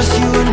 just you and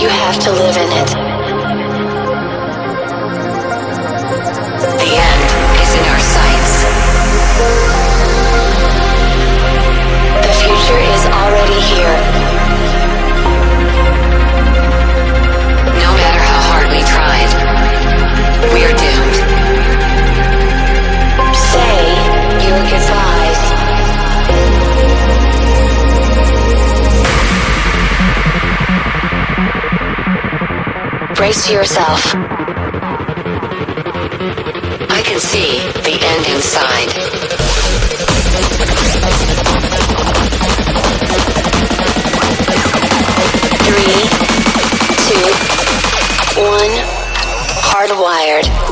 you have to live in it. To yourself. I can see the end inside. Three, two, one, hardwired.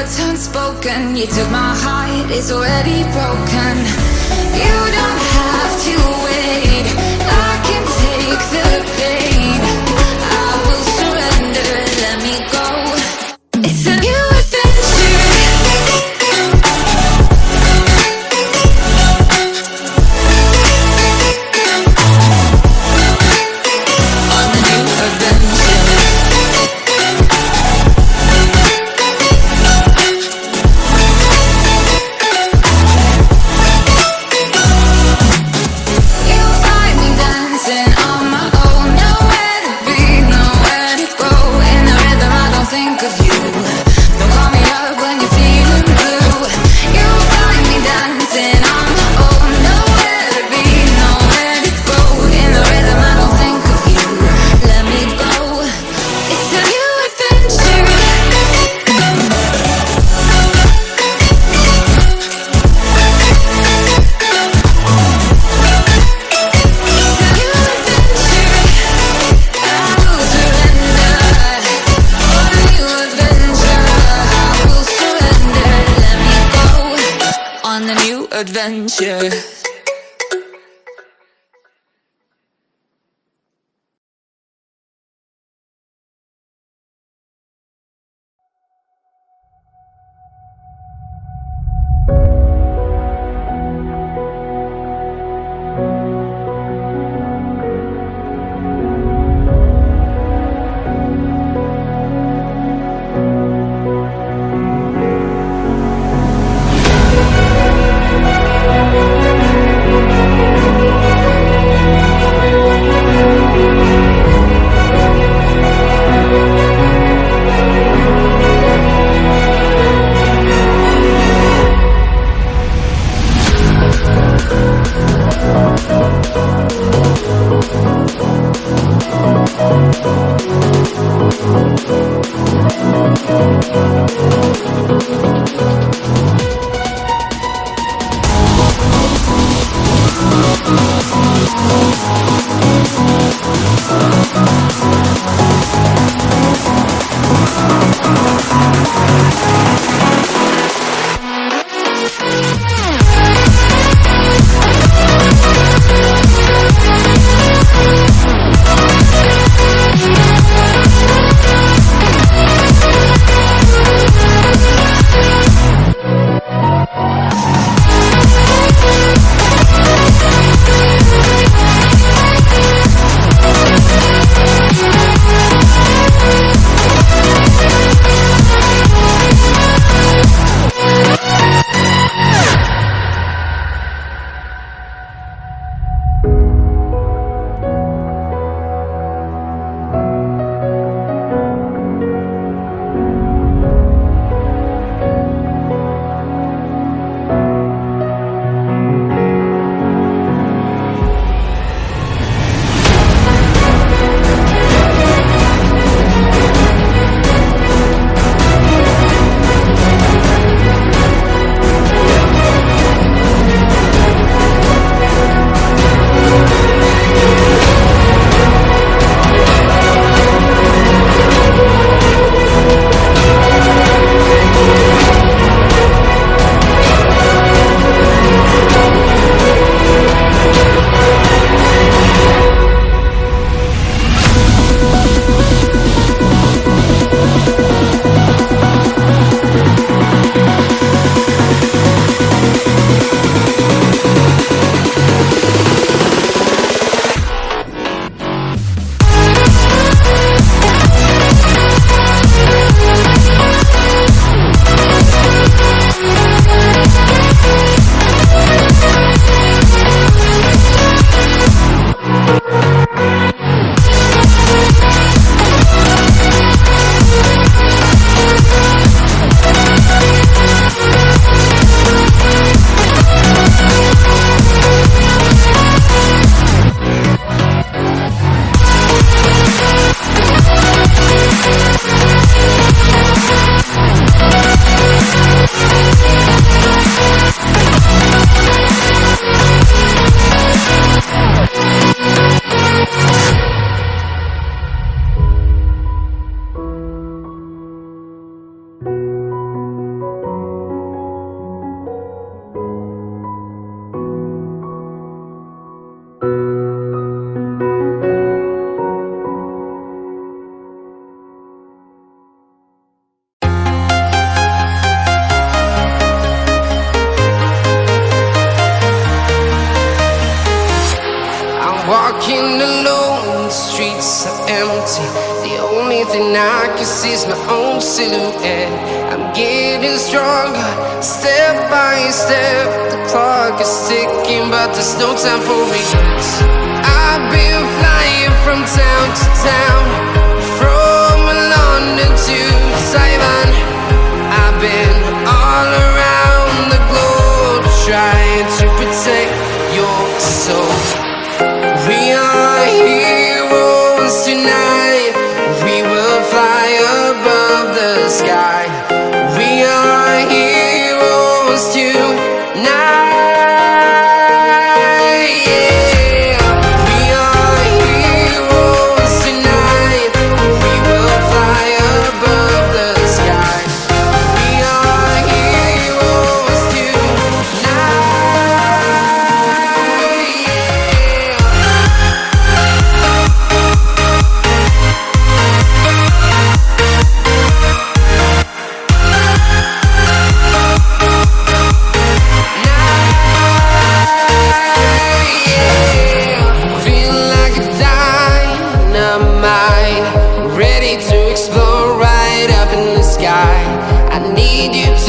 words unspoken. You took my heart, it's already broken. You don't have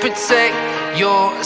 protect your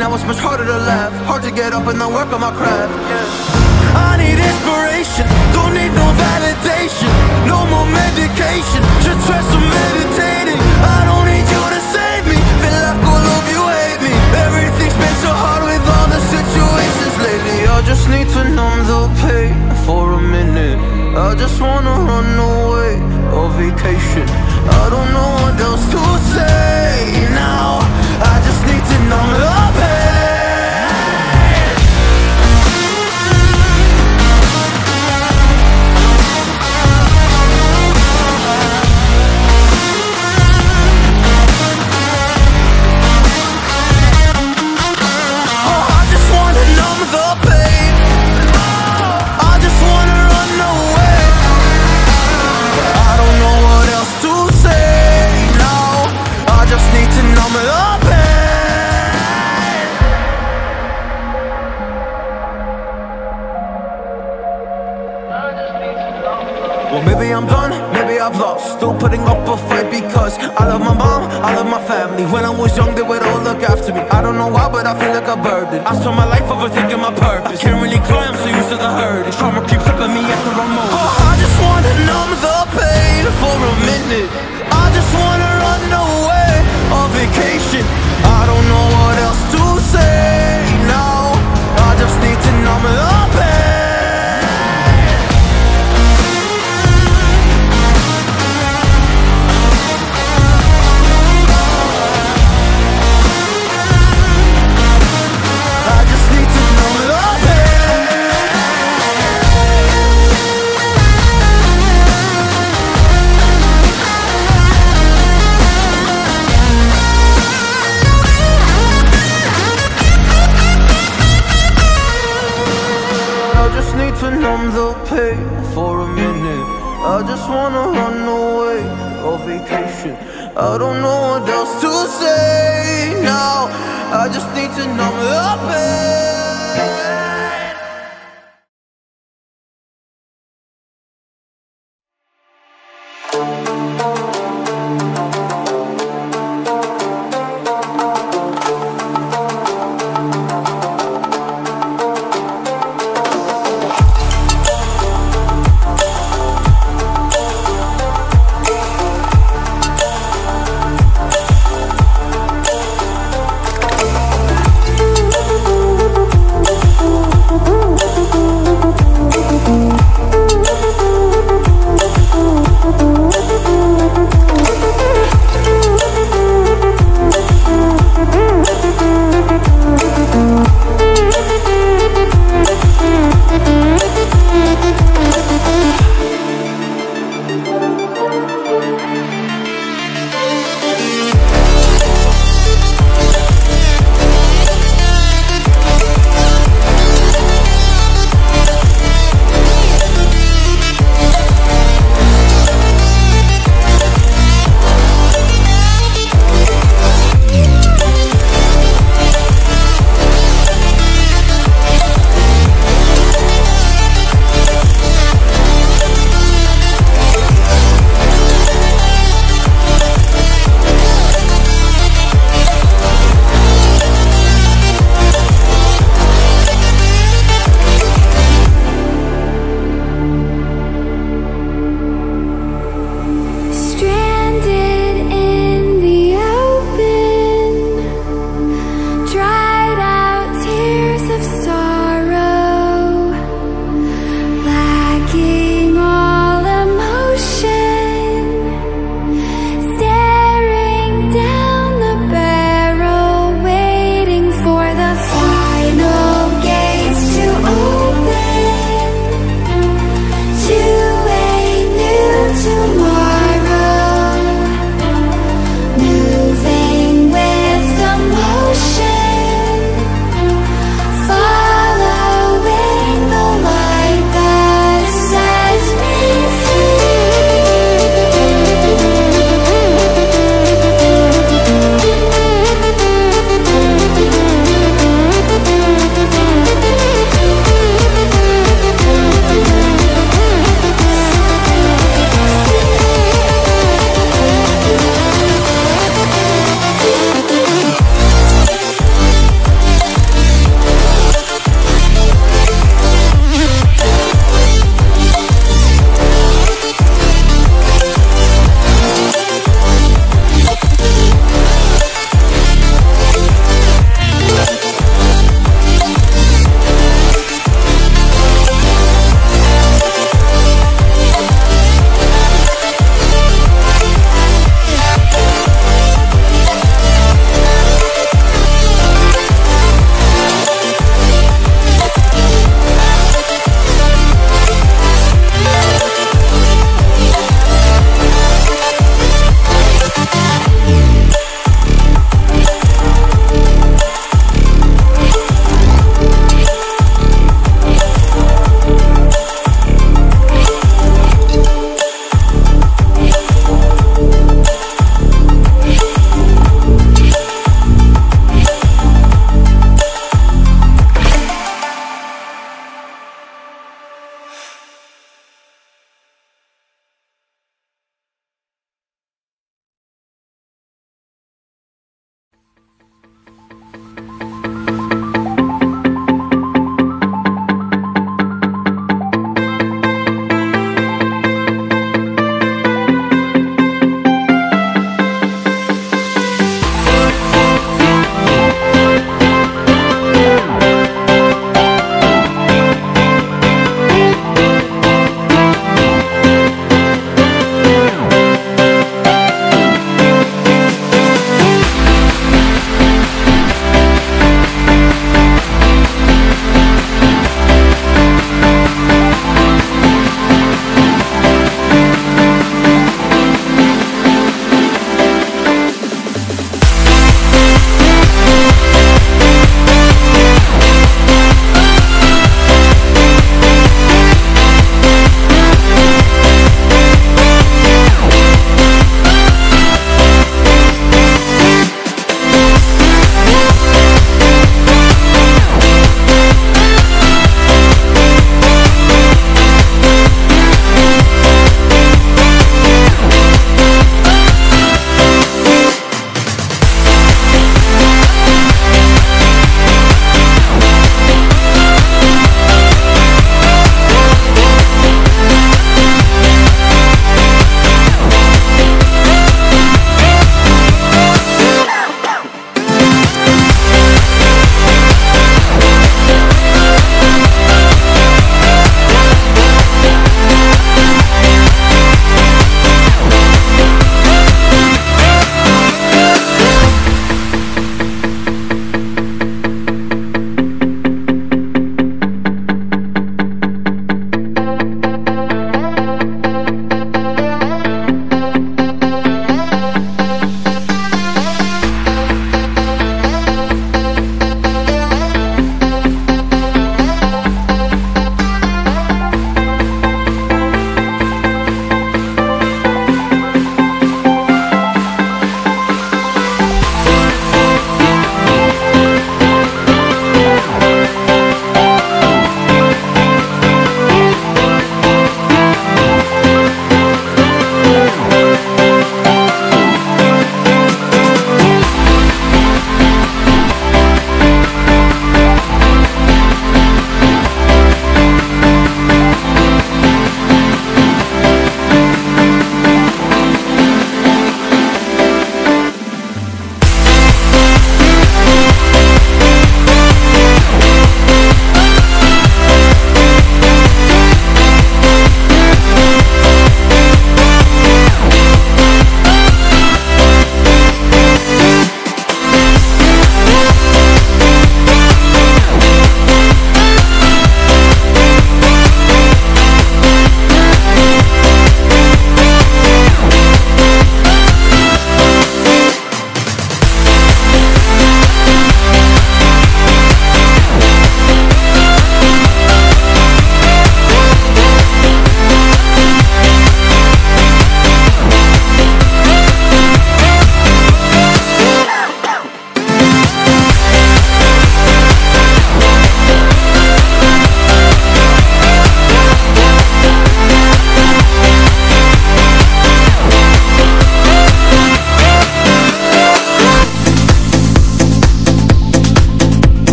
Now it's much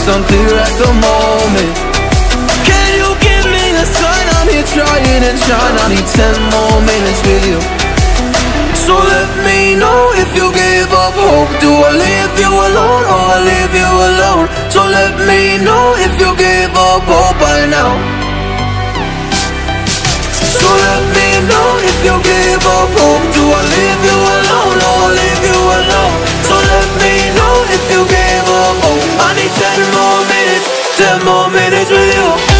It's unclear at the moment Can you give me a sign? I'm here trying and trying I need ten more minutes with you So let me know if you give up hope Do I leave you alone or I leave you alone? So let me know if you give up hope by now So let me know if you give up hope Do I leave you alone or leave you alone? So let me know if you give up hope I need ten more minutes, ten more minutes with you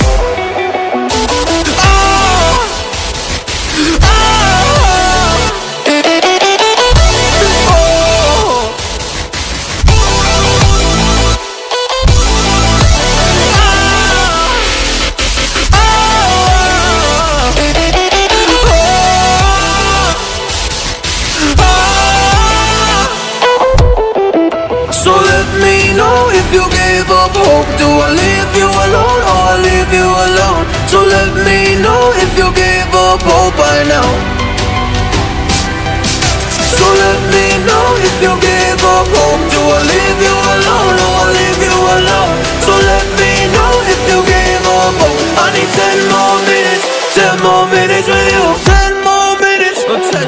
You gave up hope Do I leave you alone or I leave you alone? So let me know if you gave up hope by now So let me know if you gave up hope Do I leave you alone or I leave you alone? So let me know if you gave up hope I need ten more minutes, ten more minutes with you Ten more minutes, or ten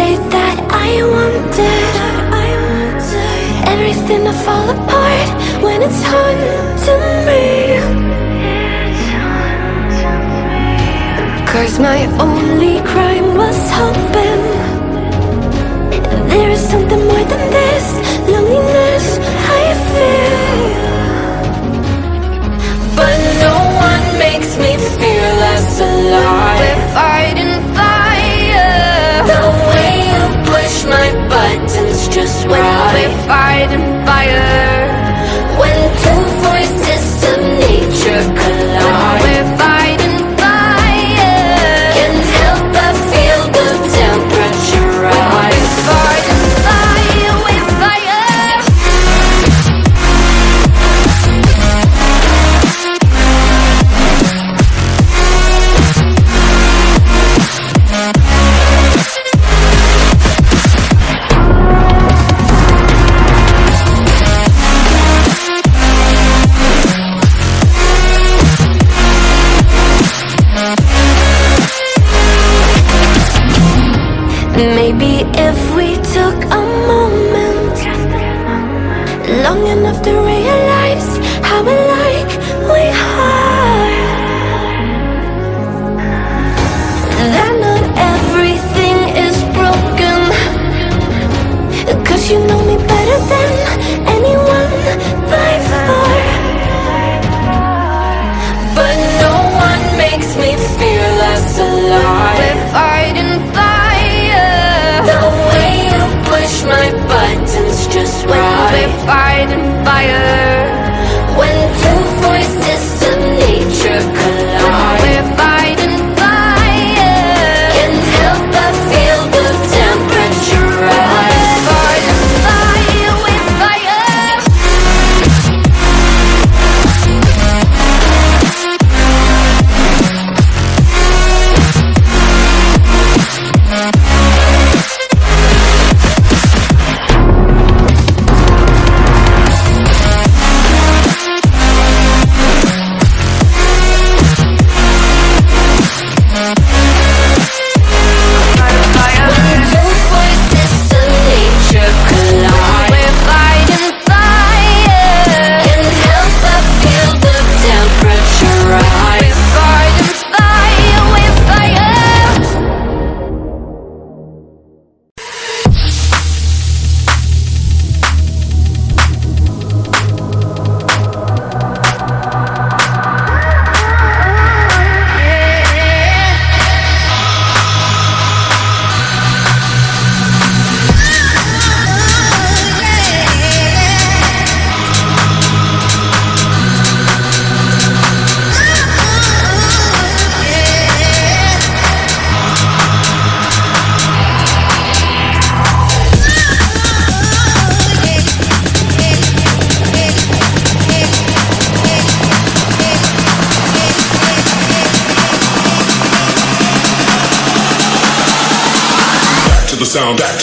say that I wanted, I wanted Everything to fall apart when it's haunting me. Cause my only crime was hoping. There is something more than this loneliness I feel. But no one makes me feel less alive. just when they fighting fire.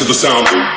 the sound.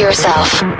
Yourself.